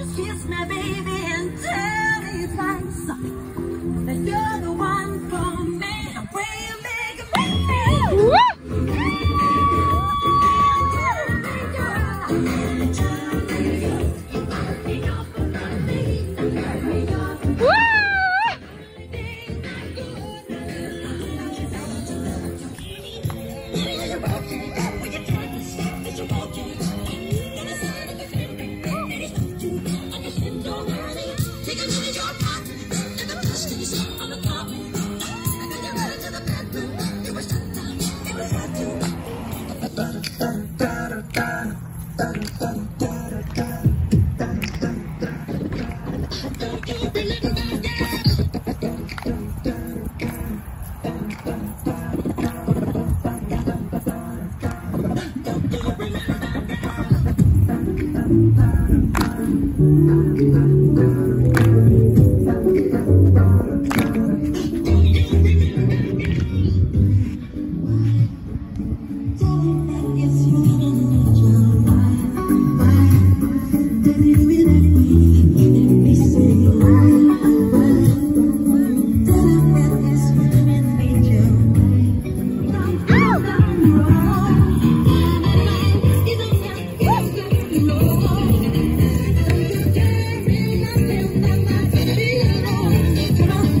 Kiss me.